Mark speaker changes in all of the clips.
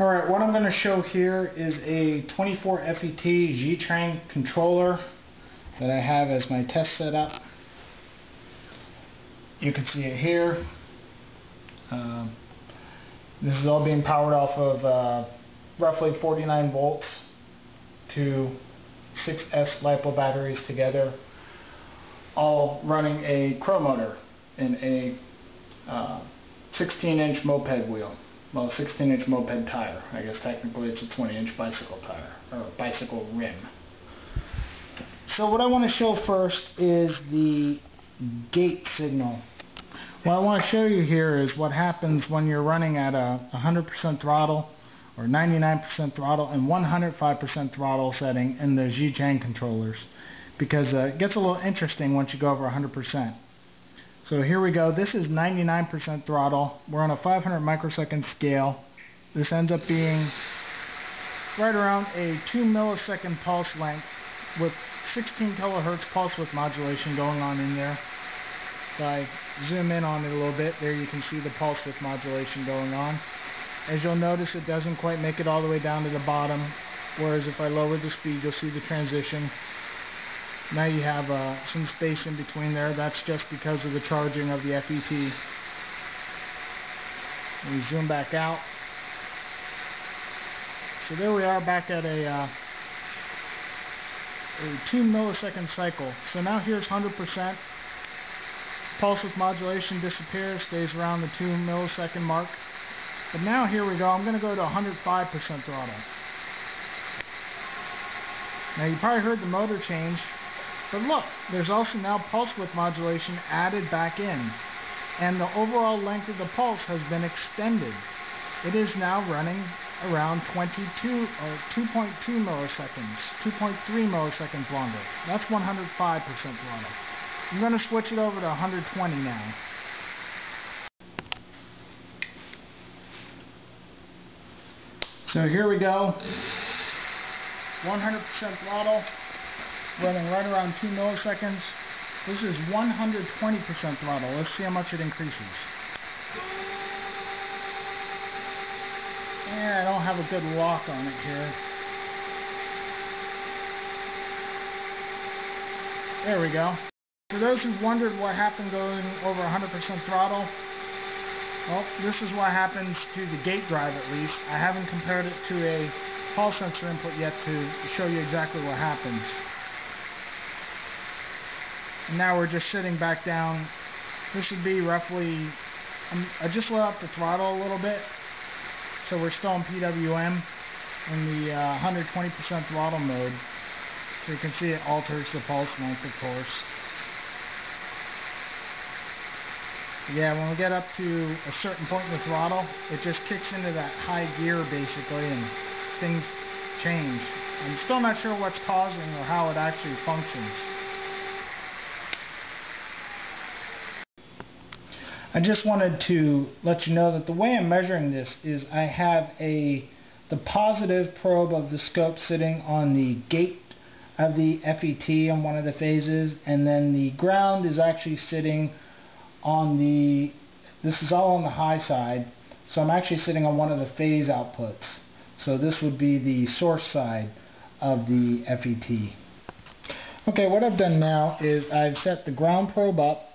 Speaker 1: Alright, what I'm going to show here is a 24 FET Xie Chang controller that I have as my test setup. You can see it here. Uh, this is all being powered off of uh, roughly 49 volts to 6S LiPo batteries together, all running a Cromotor in a 16-inch uh, moped wheel well, a 16 inch moped tire. I guess technically it's a 20 inch bicycle tire, or bicycle rim. So what I want to show first is the gate signal. What I want to show you here is what happens when you're running at a 100% throttle or 99% throttle and 105% throttle setting in the Xie Chang controllers because uh, it gets a little interesting once you go over 100%. So here we go. This is 99% throttle. We're on a 500 microsecond scale. This ends up being right around a 2 millisecond pulse length with 16 kilohertz pulse width modulation going on in there. If I zoom in on it a little bit, there you can see the pulse width modulation going on. As you'll notice, it doesn't quite make it all the way down to the bottom, whereas if I lower the speed, you'll see the transition now you have uh, some space in between there. That's just because of the charging of the FET. We zoom back out. So there we are back at a, uh, a 2 millisecond cycle. So now here's 100%. Pulse width modulation disappears, stays around the 2 millisecond mark. But now here we go. I'm going to go to 105% throttle. Now you probably heard the motor change. But look, there's also now pulse width modulation added back in. And the overall length of the pulse has been extended. It is now running around 22 or 2.2 milliseconds, 2.3 milliseconds longer. That's 105% longer. I'm going to switch it over to 120 now. So here we go. 100% throttle running right around 2 milliseconds. This is 120% throttle. Let's see how much it increases. And I don't have a good lock on it here. There we go. For those who wondered what happened going over 100% throttle, well, this is what happens to the gate drive at least. I haven't compared it to a Hall sensor input yet to show you exactly what happens. And now we're just sitting back down. This should be roughly, um, I just let up the throttle a little bit. So we're still in PWM in the 120% uh, throttle mode. So you can see it alters the pulse length, of course. Yeah, when we get up to a certain point in the throttle, it just kicks into that high gear basically and things change. I'm still not sure what's causing or how it actually functions. I just wanted to let you know that the way I'm measuring this is I have a the positive probe of the scope sitting on the gate of the FET on one of the phases and then the ground is actually sitting on the this is all on the high side so I'm actually sitting on one of the phase outputs. So this would be the source side of the FET okay what I've done now is I've set the ground probe up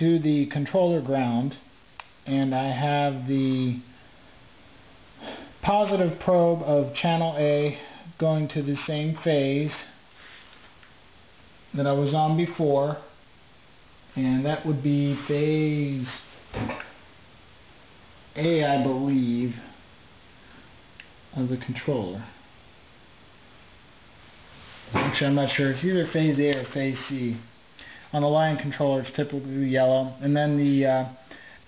Speaker 1: to the controller ground and I have the positive probe of channel A going to the same phase that I was on before and that would be phase A I believe of the controller. Actually I'm not sure it's either phase A or phase C on the Lyen controller, it's typically yellow. And then the uh,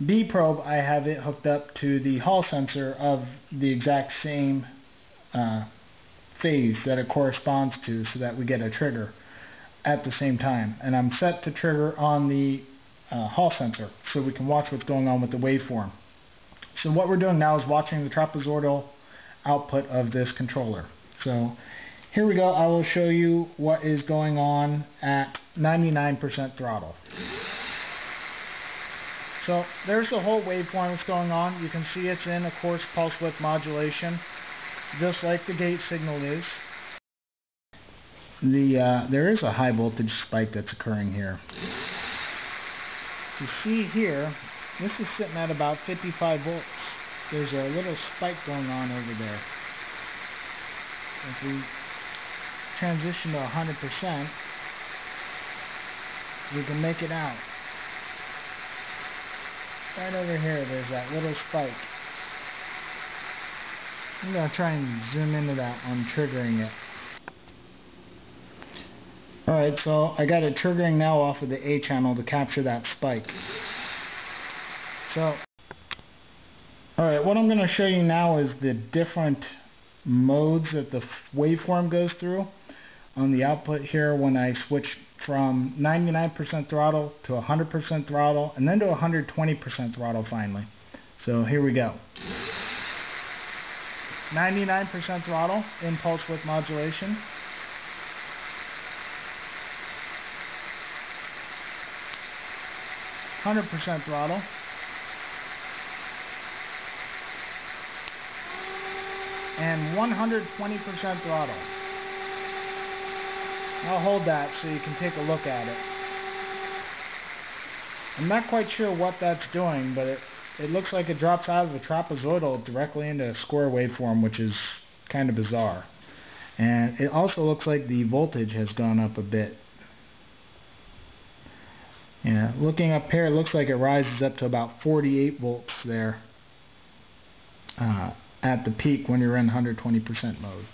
Speaker 1: B probe, I have it hooked up to the Hall sensor of the exact same uh, phase that it corresponds to so that we get a trigger at the same time. And I'm set to trigger on the uh, Hall sensor so we can watch what's going on with the waveform. So what we're doing now is watching the trapezoidal output of this controller. So here we go. I will show you what is going on at 99% throttle. So there's the whole waveform that's going on. You can see it's in, of course, pulse width modulation, just like the gate signal is. The uh, there is a high voltage spike that's occurring here. You see here, this is sitting at about 55 volts. There's a little spike going on over there. If we transition to 100%, we can make it out. Right over here, there's that little spike. I'm going to try and zoom into that on triggering it. Alright, so I got it triggering now off of the A channel to capture that spike. So, alright, what I'm going to show you now is the different modes that the waveform goes through. On the output here, when I switch from 99% throttle to 100% throttle, and then to 120% throttle finally. So here we go. 99% throttle, impulse width modulation. 100% throttle. And 120% throttle. I'll hold that so you can take a look at it. I'm not quite sure what that's doing, but it, it looks like it drops out of a trapezoidal directly into a square waveform, which is kind of bizarre. And it also looks like the voltage has gone up a bit yeah, looking up here, it looks like it rises up to about 48 volts there uh, at the peak when you're in 120% mode.